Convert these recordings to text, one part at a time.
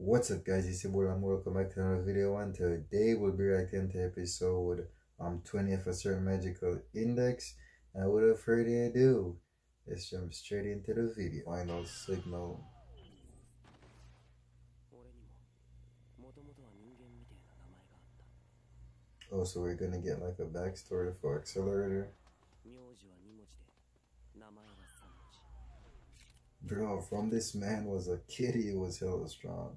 What's up guys, it's your boy and welcome back to another video and today we'll be reacting to episode um 20 of a certain magical index and without further ado, let's jump straight into the video. Final signal. Oh, so we're gonna get like a backstory for Accelerator. Bro, from this man was a kid, he was hella strong.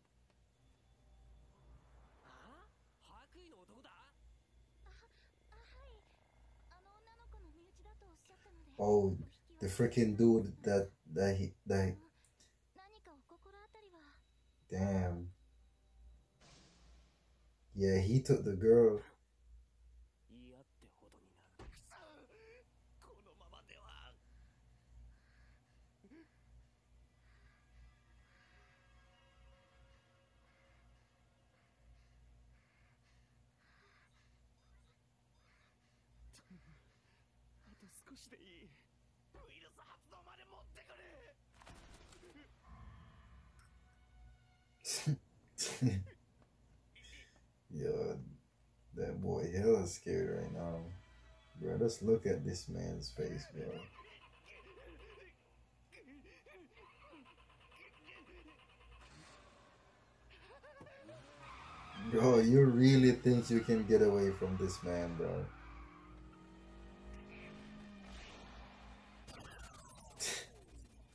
Oh, the freaking dude that that he that. Damn. Yeah, he took the girl. あと少しでいいウイルス発動まで持ってくれ Yo, that boy hella scared right now. Bro, let's look at this man's face, bro. Bro, you really think you can get away from this man, bro?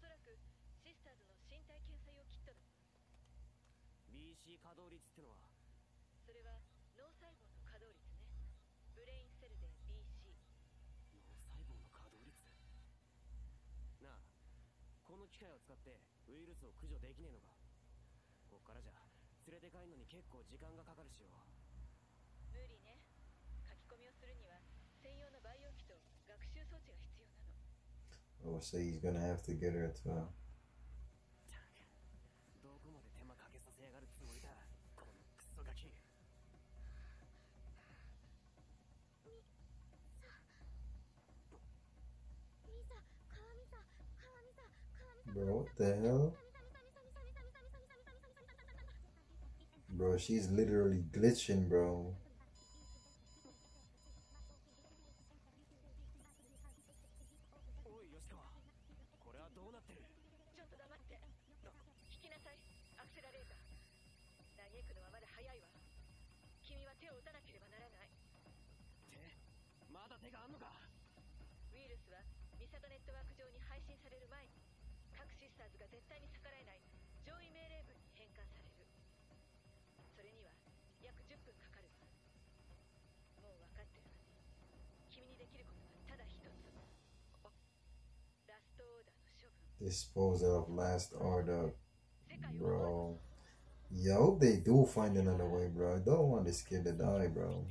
そらくシスターズの身体検査用キットだ BC 稼働率ってのはそれは脳細胞の稼働率ねブレインセルで BC 脳細胞の稼働率なあこの機械を使ってウイルスを駆除できねえのかこっからじゃ連れて帰るのに結構時間がかかるしよ無理ね。書き込みをするには専用の培養機と学習装置が必要。Or say he's gonna have to get her as well. Bro, what the hell? Bro, she's literally glitching, bro. を打たなければならない。手まだ手があんのか？ウイルスはミサトネットワーク上に配信される前に各シスターズが絶対に逆らえない上位命令文に変換される。それには約10分かかる。わもう分かってるわね。君にできることはただ一つ。ラストオーダーの処分。Disposal of last order, 世界を bro. Yo, they do find another way, bro. I don't want this kid to die, bro.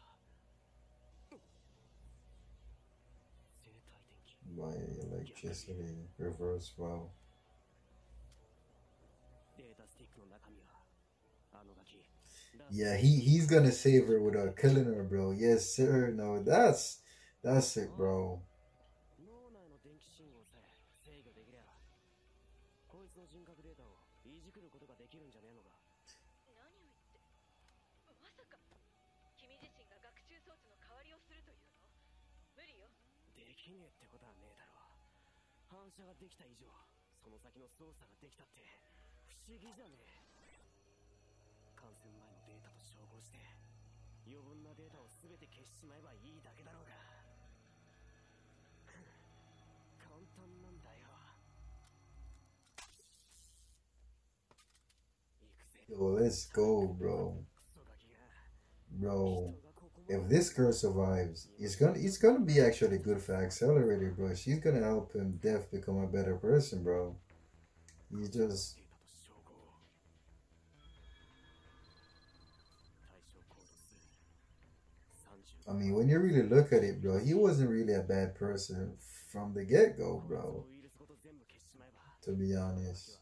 my electricity reverse Well, Yeah, he, he's gonna save her without killing her, bro. Yes, sir. No, that's that's it, bro. きねえってことはねえだろ。反射ができた以上その先の操作ができたって不思議じゃねえ。感染前のデータと照合して余分なデータを全て消しちまえばいいだけだろうが。簡単なんだよ。行くぜ。Yo, let's go, bro. Bro, if this girl survives, it's gonna it's gonna be actually good for Accelerator, bro. She's gonna help him death become a better person, bro. You just I mean, when you really look at it, bro, he wasn't really a bad person from the get go, bro. To be honest.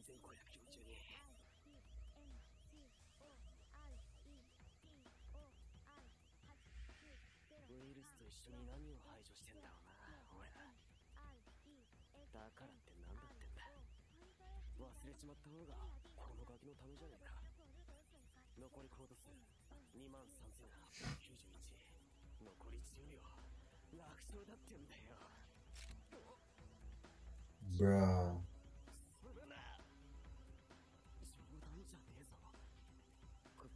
3592 N G O R E T O R 8 9 0ウイルスと一緒に何を排除してんだろうな俺らだからって何だってんだ。忘れちまった方がこのガキのためじゃねえか。残りコード数2万3891残り10秒楽勝だってんだよ。Bruh.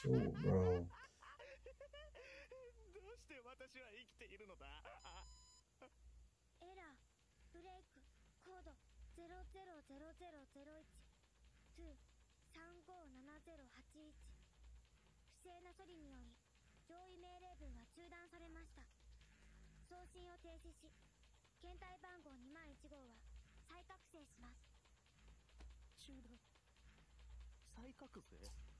Shoot, bro. どうして私は生きているのだ？エラーブレイクコード000001 2 357081不正な処理により上位命令文は中断されました送信を停止し検体番号201号は再覚醒します中断再覚醒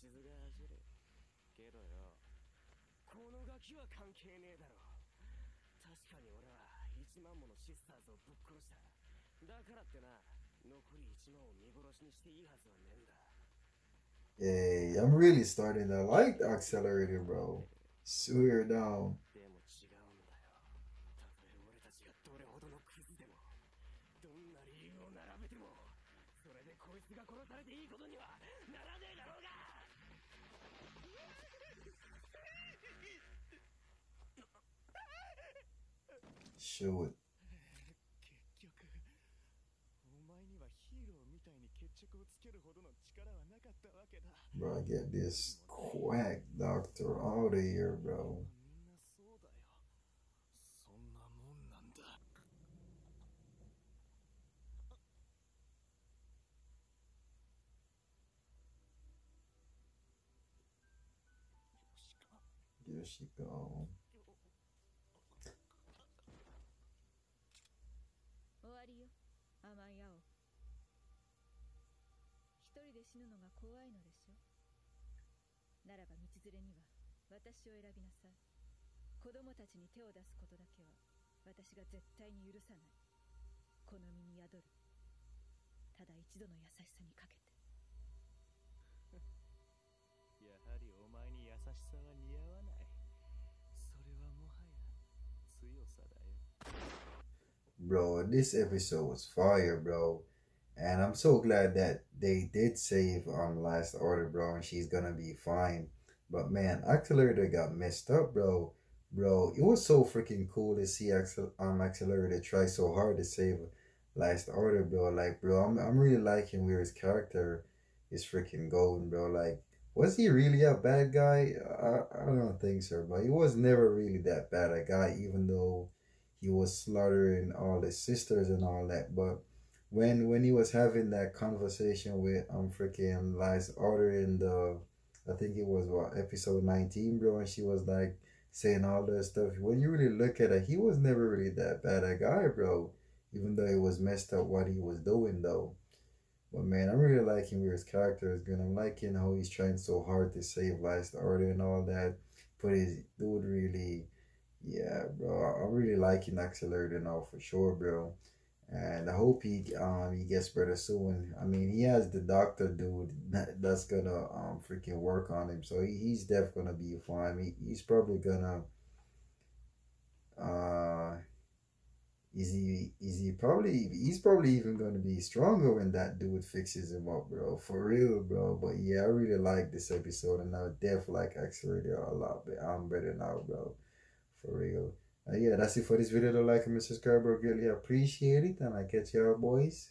分でも虫唾が走るけどよこのガキは関係ねえだろ確かに俺は1万ものシスターズをぶっ殺しただからってな残り1万を見殺しにしていいはずはねえんだ Hey, I'm really starting to like the accelerator, bro. Swear down. Shoot. 結局お前にはヒーローみたいに決着をつけるほどの力はなかったわけだ Bro, get this quack doctor out of here, bro. みんなそうだよそんなもんなんだよしか Here she go. で死ぬのが怖いのでしょ？連れには私を選びなさい。子供たちに手を出すことだけは私が絶対に許さない。この身に宿る。ただ一度の優しさにかけて。やはりお前に優しさは似合わない。それはもはや強さだよ。Bro, this episode was fire, bro. And I'm so glad that they did save on Last Order, bro, and she's gonna be fine. But man, Accelerator got messed up, bro. Bro, it was so freaking cool to see Accel- um Accelerator try so hard to save Last Order, bro. Like, bro, I'm I'm really liking where his character is freaking going, bro. Like, was he really a bad guy? I, I don't think so, but he was never really that bad a guy, even though he was slaughtering all his sisters and all that. But when when he was having that conversation with um freaking Last Order in the I think it was what episode nineteen, bro, and she was like saying all that stuff. When you really look at it, he was never really that bad a guy, bro. Even though it was messed up what he was doing though. But man, I'm really liking where his character is going. I'm liking how he's trying so hard to save Last Order and all that. But his dude really yeah, bro. I'm really liking Accelerator now for sure, bro. And I hope he um he gets better soon. I mean, he has the doctor dude that's gonna um freaking work on him, so he, he's definitely gonna be fine. He, he's probably gonna uh is he is he probably he's probably even gonna be stronger when that dude fixes him up, bro. For real, bro. But yeah, I really like this episode, and I definitely like Accelerator a lot. But I'm better now, bro. For real. Yeah, that's it for this video. Though. Like and subscribe. Greatly appreciate it. And I catch y'all boys